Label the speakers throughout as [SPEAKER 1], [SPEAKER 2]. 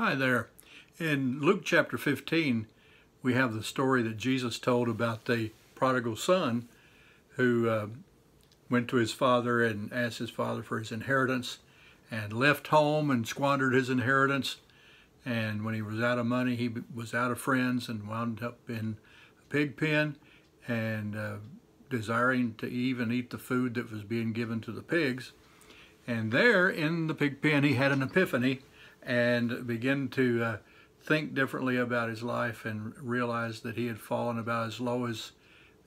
[SPEAKER 1] Hi there. In Luke chapter 15, we have the story that Jesus told about the prodigal son who uh, went to his father and asked his father for his inheritance and left home and squandered his inheritance. And when he was out of money, he was out of friends and wound up in a pig pen and uh, desiring to even eat the food that was being given to the pigs. And there in the pig pen, he had an epiphany and begin to uh, think differently about his life and realized that he had fallen about as low as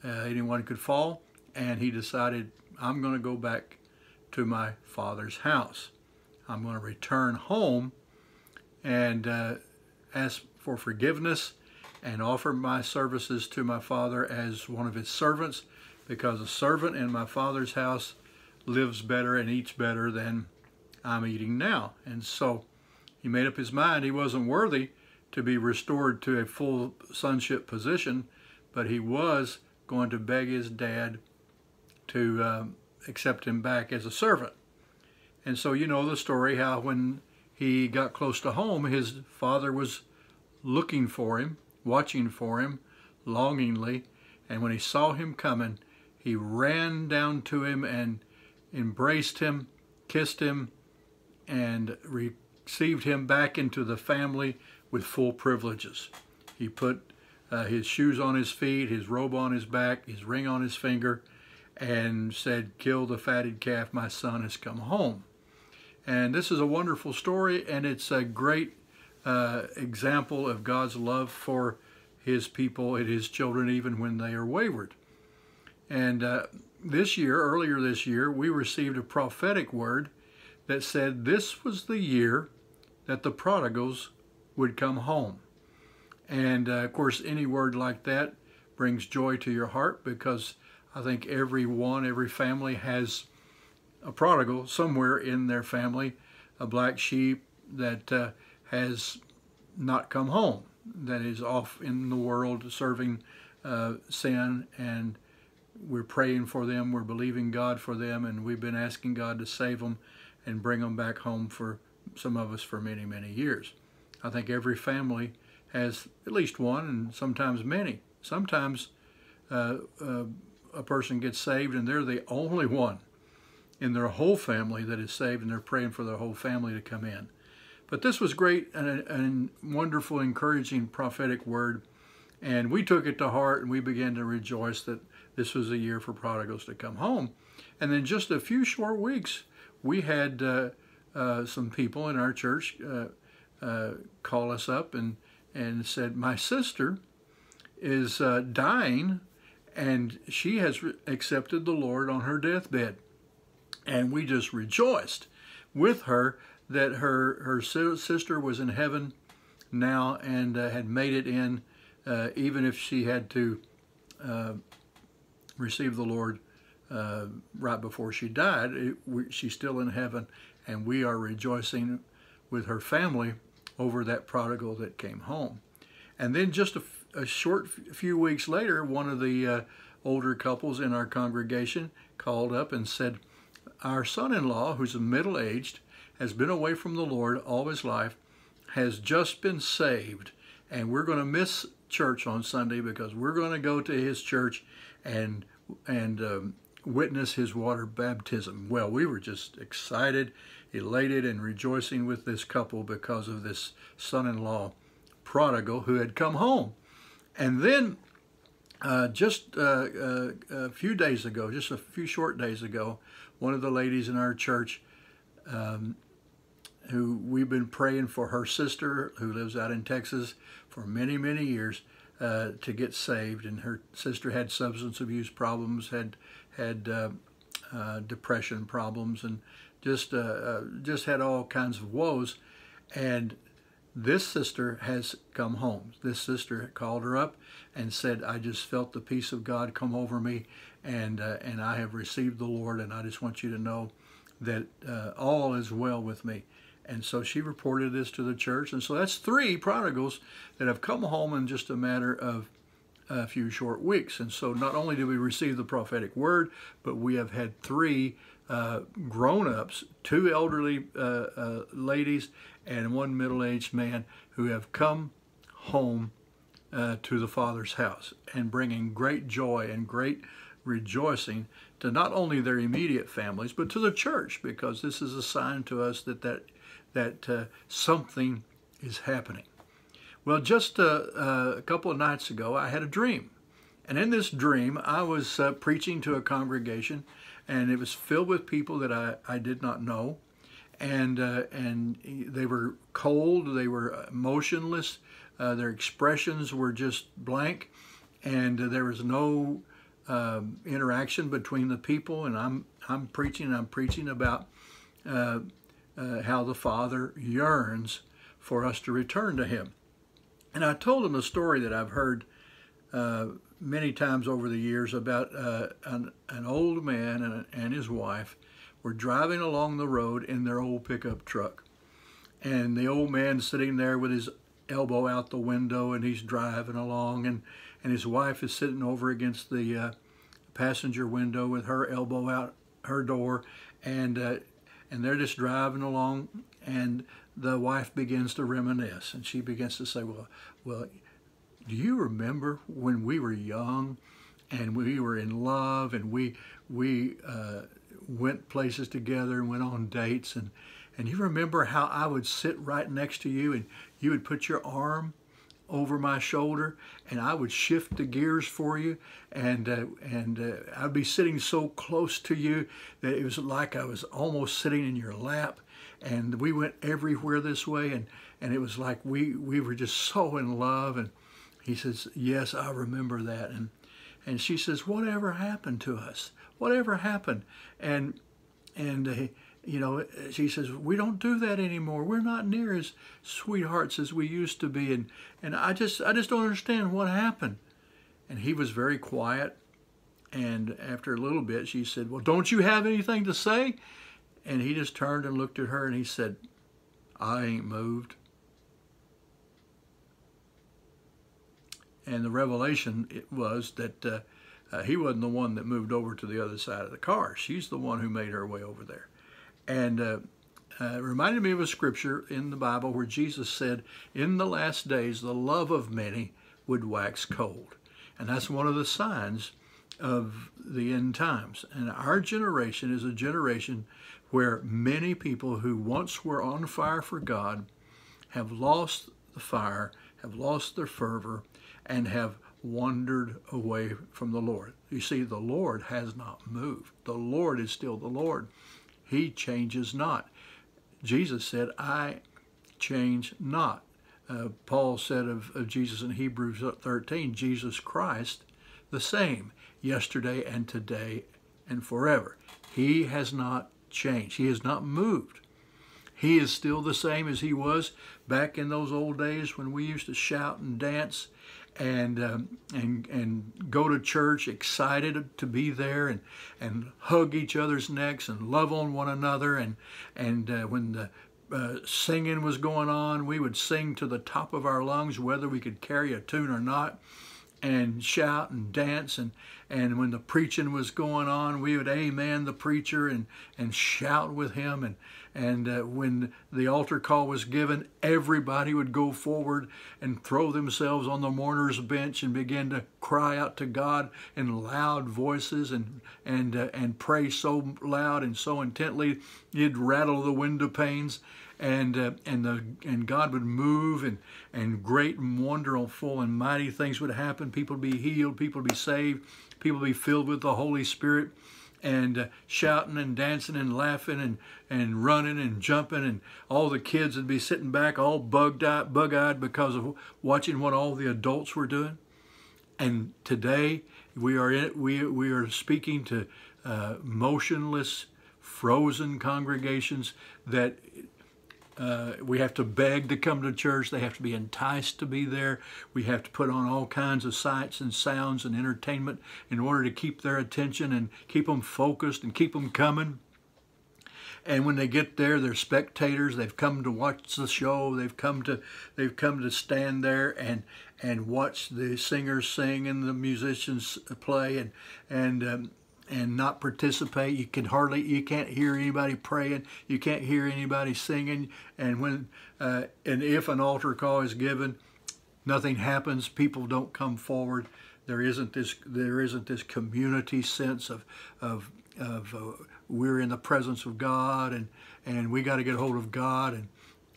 [SPEAKER 1] uh, anyone could fall. And he decided, I'm going to go back to my father's house. I'm going to return home and uh, ask for forgiveness and offer my services to my father as one of his servants because a servant in my father's house lives better and eats better than I'm eating now. And so he made up his mind he wasn't worthy to be restored to a full sonship position, but he was going to beg his dad to um, accept him back as a servant. And so you know the story how when he got close to home, his father was looking for him, watching for him longingly, and when he saw him coming, he ran down to him and embraced him, kissed him, and received him back into the family with full privileges. He put uh, his shoes on his feet, his robe on his back, his ring on his finger, and said, Kill the fatted calf, my son has come home. And this is a wonderful story, and it's a great uh, example of God's love for his people and his children, even when they are wayward. And uh, this year, earlier this year, we received a prophetic word that said this was the year that the prodigals would come home. And uh, of course, any word like that brings joy to your heart because I think every one, every family has a prodigal somewhere in their family, a black sheep that uh, has not come home, that is off in the world serving uh, sin. And we're praying for them, we're believing God for them, and we've been asking God to save them and bring them back home for some of us for many, many years. I think every family has at least one and sometimes many. Sometimes uh, uh, a person gets saved and they're the only one in their whole family that is saved and they're praying for their whole family to come in. But this was great and a wonderful, encouraging prophetic word. And we took it to heart and we began to rejoice that this was a year for prodigals to come home. And then just a few short weeks, we had uh, uh, some people in our church uh, uh call us up and, and said, my sister is uh, dying and she has accepted the Lord on her deathbed. And we just rejoiced with her that her, her sister was in heaven now and uh, had made it in, even if she had to receive the Lord uh, right before she died, it, we, she's still in heaven, and we are rejoicing with her family over that prodigal that came home. And then just a, a short few weeks later, one of the uh, older couples in our congregation called up and said, Our son in law, who's middle aged, has been away from the Lord all his life, has just been saved, and we're going to miss church on Sunday because we're going to go to his church and and um, witness his water baptism. Well, we were just excited, elated, and rejoicing with this couple because of this son-in-law prodigal who had come home. And then uh, just uh, uh, a few days ago, just a few short days ago, one of the ladies in our church um, who we've been praying for her sister who lives out in Texas for many, many years uh, to get saved. And her sister had substance abuse problems, had had uh, uh, depression problems, and just uh, uh, just had all kinds of woes. And this sister has come home. This sister called her up and said, "I just felt the peace of God come over me, and and I have received the Lord, and I just want you to know." that uh, all is well with me. And so she reported this to the church. And so that's three prodigals that have come home in just a matter of a few short weeks. And so not only did we receive the prophetic word, but we have had three uh, grown-ups, two elderly uh, uh, ladies and one middle-aged man who have come home uh, to the Father's house and bringing great joy and great rejoicing to not only their immediate families but to the church because this is a sign to us that that that uh, something is happening. Well, just uh, uh, a couple of nights ago, I had a dream. And in this dream, I was uh, preaching to a congregation, and it was filled with people that I, I did not know. And, uh, and they were cold, they were motionless, uh, their expressions were just blank, and there was no um, interaction between the people. And I'm, I'm preaching, I'm preaching about uh, how the Father yearns for us to return to Him. And I told him a story that I've heard uh, many times over the years about uh, an, an, old man and, and, his wife were driving along the road in their old pickup truck. And the old man sitting there with his elbow out the window and he's driving along and, and his wife is sitting over against the uh, passenger window with her elbow out her door and uh, and they're just driving along and the wife begins to reminisce and she begins to say, well, well, do you remember when we were young and we were in love and we, we uh, went places together and went on dates? And, and you remember how I would sit right next to you and you would put your arm over my shoulder and I would shift the gears for you? And uh, and uh, I'd be sitting so close to you that it was like I was almost sitting in your lap and we went everywhere this way and and it was like we we were just so in love and he says yes i remember that and and she says whatever happened to us? Whatever happened? And and uh, you know she says we don't do that anymore. We're not near as sweethearts as we used to be and and i just i just don't understand what happened. And he was very quiet and after a little bit she said well don't you have anything to say and he just turned and looked at her and he said, I ain't moved. And the revelation it was that uh, uh, he wasn't the one that moved over to the other side of the car. She's the one who made her way over there. And uh, uh, reminded me of a scripture in the Bible where Jesus said, In the last days, the love of many would wax cold. And that's one of the signs of the end times. And our generation is a generation where many people who once were on fire for God have lost the fire, have lost their fervor, and have wandered away from the Lord. You see, the Lord has not moved. The Lord is still the Lord. He changes not. Jesus said, I change not. Uh, Paul said of, of Jesus in Hebrews 13, Jesus Christ, the same, yesterday and today and forever. He has not changed. He has not moved. He is still the same as he was back in those old days when we used to shout and dance and um, and and go to church excited to be there and and hug each other's necks and love on one another and and uh, when the uh, singing was going on we would sing to the top of our lungs whether we could carry a tune or not and shout and dance and and when the preaching was going on we would amen the preacher and and shout with him and and uh, when the altar call was given everybody would go forward and throw themselves on the mourner's bench and begin to cry out to God in loud voices and and uh, and pray so loud and so intently you'd rattle the window panes and uh, and the and God would move and and great and wonderful and mighty things would happen. People would be healed. People would be saved. People would be filled with the Holy Spirit and uh, shouting and dancing and laughing and, and running and jumping and all the kids would be sitting back all bug-eyed, bug-eyed because of watching what all the adults were doing. And today we are in, we we are speaking to uh, motionless, frozen congregations that uh, we have to beg to come to church. They have to be enticed to be there. We have to put on all kinds of sights and sounds and entertainment in order to keep their attention and keep them focused and keep them coming. And when they get there, they're spectators. They've come to watch the show. They've come to they've come to stand there and and watch the singers sing and the musicians play and and um, and not participate. You can hardly, you can't hear anybody praying. You can't hear anybody singing. And when, uh, and if an altar call is given, nothing happens. People don't come forward. There isn't this, there isn't this community sense of, of, of uh, we're in the presence of God and, and we got to get hold of God and,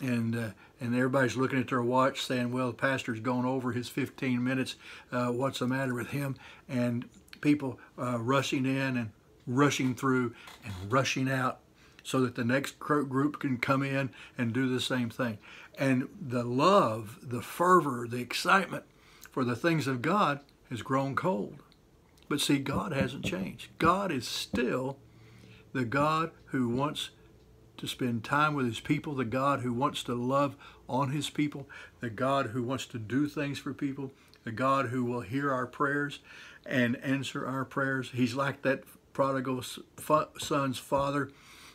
[SPEAKER 1] and uh, and everybody's looking at their watch saying, well, the pastor's gone over his 15 minutes. Uh, what's the matter with him? And people uh, rushing in and rushing through and rushing out so that the next group can come in and do the same thing. And the love, the fervor, the excitement for the things of God has grown cold. But see, God hasn't changed. God is still the God who wants to spend time with his people, the God who wants to love on his people, the God who wants to do things for people, the God who will hear our prayers and answer our prayers. He's like that prodigal son's father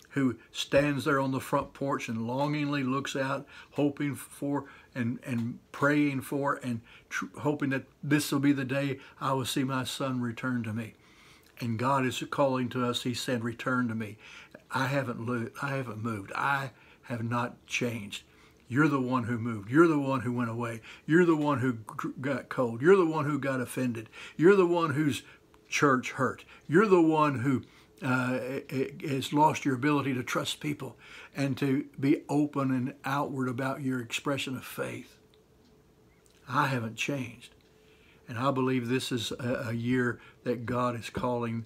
[SPEAKER 1] who stands there on the front porch and longingly looks out, hoping for and, and praying for and hoping that this will be the day I will see my son return to me. And God is calling to us. He said, return to me. I haven't, I haven't moved. I have not changed. You're the one who moved. You're the one who went away. You're the one who got cold. You're the one who got offended. You're the one whose church hurt. You're the one who uh, has lost your ability to trust people and to be open and outward about your expression of faith. I haven't changed. And I believe this is a, a year that God is calling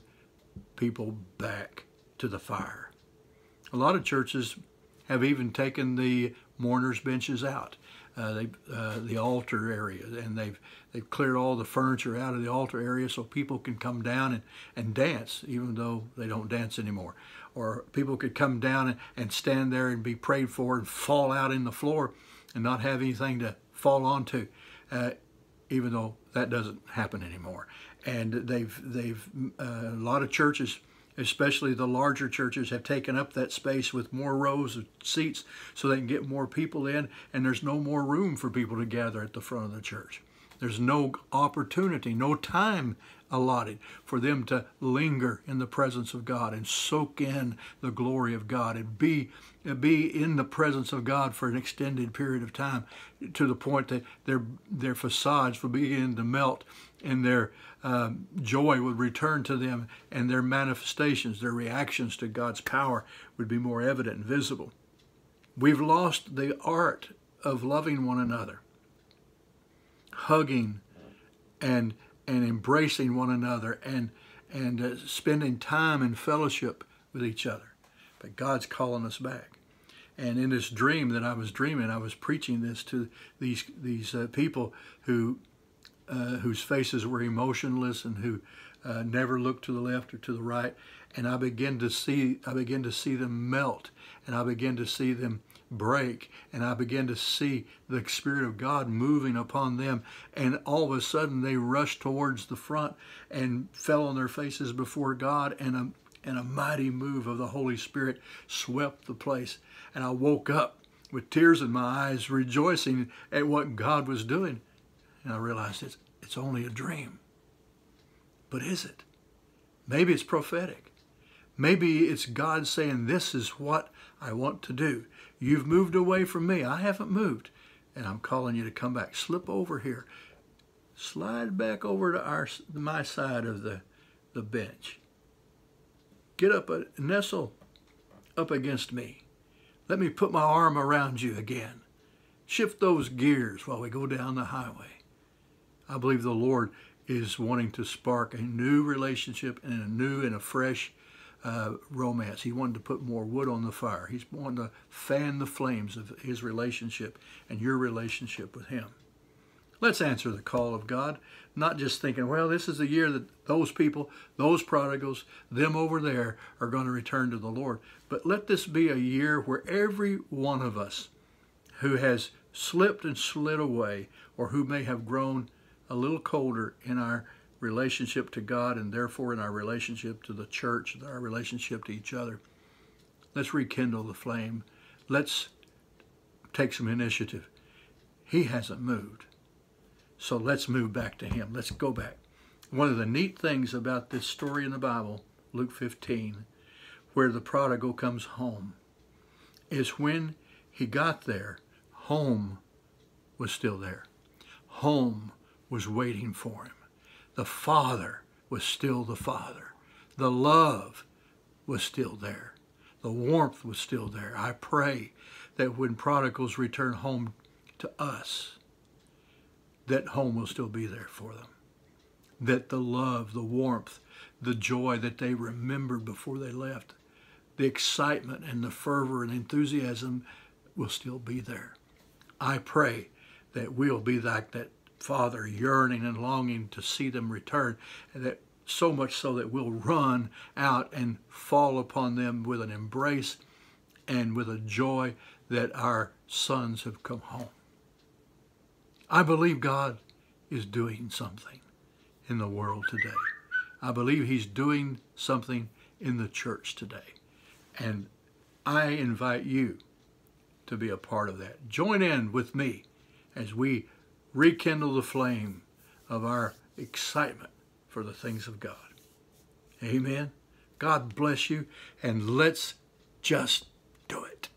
[SPEAKER 1] people back to the fire. A lot of churches have even taken the mourners' benches out. Uh, they, uh, the altar area, and they've they've cleared all the furniture out of the altar area so people can come down and, and dance, even though they don't dance anymore. Or people could come down and, and stand there and be prayed for and fall out in the floor and not have anything to fall onto, uh, even though that doesn't happen anymore. And they've they've uh, a lot of churches especially the larger churches, have taken up that space with more rows of seats so they can get more people in, and there's no more room for people to gather at the front of the church. There's no opportunity, no time allotted for them to linger in the presence of God and soak in the glory of God and be be in the presence of God for an extended period of time to the point that their their facades will begin to melt and their um, joy would return to them and their manifestations, their reactions to God's power would be more evident and visible. We've lost the art of loving one another, hugging and and embracing one another and and uh, spending time in fellowship with each other. But God's calling us back. And in this dream that I was dreaming, I was preaching this to these these uh, people who uh, whose faces were emotionless and who uh, never looked to the left or to the right. And I began to see, I began to see them melt, and I began to see them break, and I began to see the Spirit of God moving upon them. And all of a sudden, they rushed towards the front and fell on their faces before God, and a and a mighty move of the Holy Spirit swept the place. And I woke up with tears in my eyes, rejoicing at what God was doing. And I realized it's, it's only a dream. But is it? Maybe it's prophetic. Maybe it's God saying, This is what I want to do. You've moved away from me. I haven't moved. And I'm calling you to come back. Slip over here. Slide back over to our my side of the, the bench. Get up, a, nestle up against me. Let me put my arm around you again. Shift those gears while we go down the highway. I believe the Lord is wanting to spark a new relationship and a new and a fresh uh, romance. He wanted to put more wood on the fire. He's wanting to fan the flames of his relationship and your relationship with him. Let's answer the call of God, not just thinking, well, this is the year that those people, those prodigals, them over there are going to return to the Lord. But let this be a year where every one of us who has slipped and slid away or who may have grown a little colder in our relationship to God and therefore in our relationship to the church, our relationship to each other. Let's rekindle the flame. Let's take some initiative. He hasn't moved. So let's move back to him. Let's go back. One of the neat things about this story in the Bible, Luke 15, where the prodigal comes home, is when he got there, home was still there. Home was waiting for him. The Father was still the Father. The love was still there. The warmth was still there. I pray that when prodigals return home to us, that home will still be there for them. That the love, the warmth, the joy that they remembered before they left, the excitement and the fervor and enthusiasm will still be there. I pray that we'll be like that father yearning and longing to see them return, and that so much so that we'll run out and fall upon them with an embrace and with a joy that our sons have come home. I believe God is doing something in the world today. I believe he's doing something in the church today. And I invite you to be a part of that. Join in with me as we rekindle the flame of our excitement for the things of God. Amen. God bless you, and let's just do it.